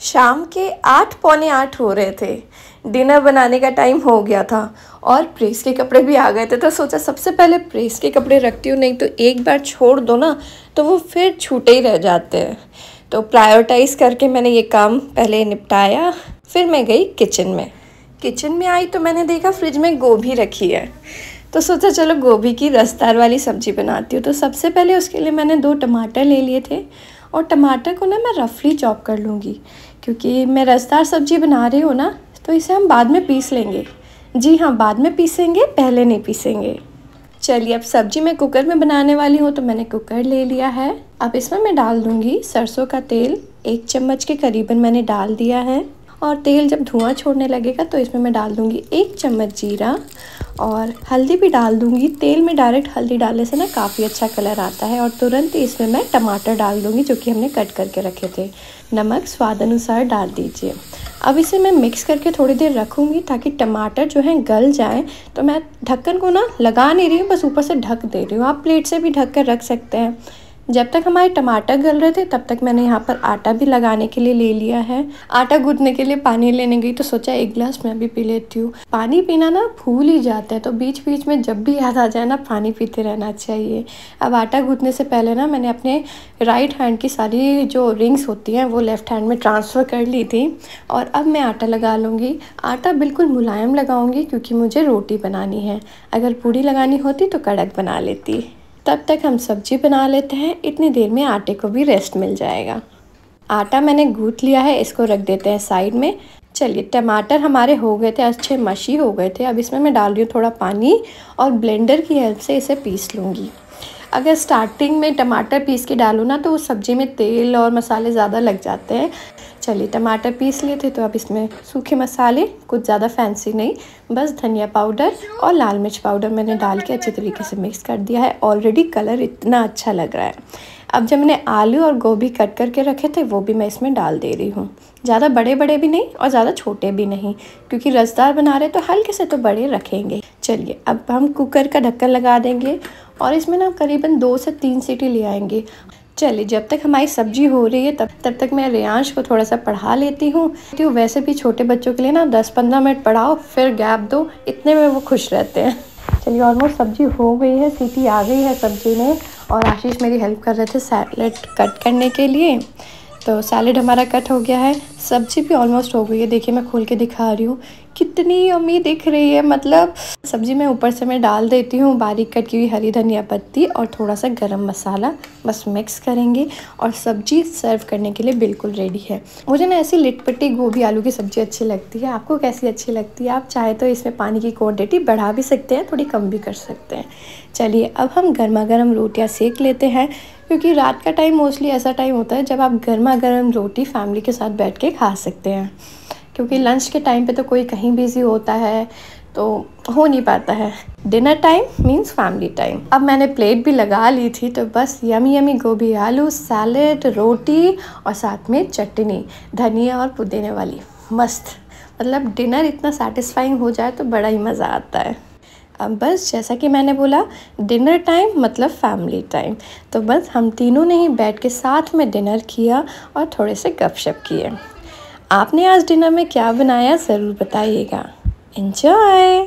शाम के आठ, पौने आठ हो रहे थे। डिनर बनाने का टाइम हो गया था और प्रेस के कपड़े भी आ गए थे। तो सोचा सबसे पहले प्रेस के कपड़े रखती हूँ, नहीं तो एक बार छोड़ दो ना तो वो फिर छूटे ही रह जाते हैं। तो प्रायोरिटाइज़ करके मैंने ये काम पहले निपटाया, फिर मैं गई किचन में। किचन में आई तो मैंने देखा फ्रिज में गोभी रखी है। तो सोचा चलो गोभी की रसदार वाली सब्ज़ी बनाती हूँ। तो सबसे पहले उसके लिए मैंने दो टमाटर ले लिए थे और टमाटर को ना मैं रफली चॉप कर लूँगी, क्योंकि मैं रसदार सब्ज़ी बना रही हूँ ना तो इसे हम बाद में पीस लेंगे। जी हाँ बाद में पीसेंगे, पहले नहीं पीसेंगे। चलिए, अब सब्ज़ी मैं कुकर में बनाने वाली हूँ तो मैंने कुकर ले लिया है। अब इसमें मैं डाल दूँगी सरसों का तेल, एक चम्मच के करीबन मैंने डाल दिया है। और तेल जब धुआँ छोड़ने लगेगा तो इसमें मैं डाल दूँगी एक चम्मच जीरा और हल्दी भी डाल दूँगी। तेल में डायरेक्ट हल्दी डालने से ना काफ़ी अच्छा कलर आता है और तुरंत ही इसमें मैं टमाटर डाल दूँगी, जो कि हमने कट करके रखे थे। नमक स्वाद अनुसार डाल दीजिए। अब इसे मैं मिक्स करके थोड़ी देर रखूँगी ताकि टमाटर जो है गल जाए। तो मैं ढक्कन को ना लगा नहीं रही हूँ, बस ऊपर से ढक दे रही हूँ। आप प्लेट से भी ढक कर रख सकते हैं। जब तक हमारे टमाटर गल रहे थे, तब तक मैंने यहाँ पर आटा भी लगाने के लिए ले लिया है। आटा गूंदने के लिए पानी लेने गई तो सोचा एक गिलास मैं भी पी लेती हूँ। पानी पीना ना भूल ही जाते हैं तो बीच बीच में जब भी याद आ जाए ना, पानी पीते रहना चाहिए। अब आटा गूंदने से पहले ना, मैंने अपने राइट हैंड की सारी जो रिंग्स होती हैं, वो लेफ़्ट हैंड में ट्रांसफ़र कर ली थी, और अब मैं आटा लगा लूँगी। आटा बिल्कुल मुलायम लगाऊँगी, क्योंकि मुझे रोटी बनानी है। अगर पूड़ी लगानी होती तो कड़क बना लेती। तब तक हम सब्ज़ी बना लेते हैं। इतनी देर में आटे को भी रेस्ट मिल जाएगा। आटा मैंने गूँथ लिया है, इसको रख देते हैं साइड में। चलिए, टमाटर हमारे हो गए थे, अच्छे मशी हो गए थे। अब इसमें मैं डाल रही हूँ थोड़ा पानी और ब्लेंडर की हेल्प से इसे पीस लूँगी। अगर स्टार्टिंग में टमाटर पीस के डालो ना तो उस सब्ज़ी में तेल और मसाले ज़्यादा लग जाते हैं। चलिए, टमाटर पीस लिए थे तो अब इसमें सूखे मसाले, कुछ ज़्यादा फैंसी नहीं, बस धनिया पाउडर और लाल मिर्च पाउडर मैंने डाल के अच्छे तरीके से मिक्स कर दिया है। ऑलरेडी कलर इतना अच्छा लग रहा है। अब जब मैंने आलू और गोभी कट करके रखे थे, वो भी मैं इसमें डाल दे रही हूँ। ज़्यादा बड़े बड़े भी नहीं और ज़्यादा छोटे भी नहीं, क्योंकि रसदार बना रहे तो हल्के से तो बड़े रखेंगे। चलिए, अब हम कुकर का ढक्कन लगा देंगे और इसमें ना करीबन दो से तीन सीटी ले आएँगे। चलिए, जब तक हमारी सब्ज़ी हो रही है, तब तब तक मैं रियांश को थोड़ा सा पढ़ा लेती हूँ। तो वैसे भी छोटे बच्चों के लिए ना दस पंद्रह मिनट पढ़ाओ, फिर गैप दो, इतने में वो खुश रहते हैं। चलिए, ऑलमोस्ट सब्ज़ी हो गई है, सीटी आ गई है सब्ज़ी में। और आशीष मेरी हेल्प कर रहे थे सैलेड कट करने के लिए। तो सैलेड हमारा कट हो गया है। सब्ज़ी भी ऑलमोस्ट हो गई है। देखिए, मैं खोल के दिखा रही हूँ। कितनी अम्मी दिख रही है? मतलब सब्ज़ी में ऊपर से मैं डाल देती हूँ बारीक कट हुई हरी धनिया पत्ती और थोड़ा सा गरम मसाला। बस मिक्स करेंगे और सब्ज़ी सर्व करने के लिए बिल्कुल रेडी है। मुझे ना ऐसी लिटपट्टी गोभी आलू की सब्ज़ी अच्छी लगती है। आपको कैसी अच्छी लगती है? आप चाहे तो इसमें पानी की क्वान्टिटी बढ़ा भी सकते हैं, थोड़ी कम भी कर सकते हैं। चलिए, अब हम गर्मा गर्म रोटियाँ सेक लेते हैं, क्योंकि रात का टाइम मोस्टली ऐसा टाइम होता है जब आप गर्मा गर्म रोटी फैमिली के साथ बैठ के खा सकते हैं। क्योंकि लंच के टाइम पे तो कोई कहीं बिज़ी होता है तो हो नहीं पाता है। Dinner time means family time अब मैंने प्लेट भी लगा ली थी तो बस यमी यमी गोभी आलू सैलेड रोटी और साथ में चटनी, धनिया और पुदीने वाली। मस्त। मतलब डिनर इतना सेटिस्फाइंग हो जाए तो बड़ा ही मज़ा आता है। अब बस जैसा कि मैंने बोला डिनर टाइम मतलब फैमिली टाइम तो बस हम तीनों ने ही बैठ के साथ में डिनर किया और थोड़े से गपशप किए। आपने आज डिनर में क्या बनाया ज़रूर बताइएगा। इन्जॉय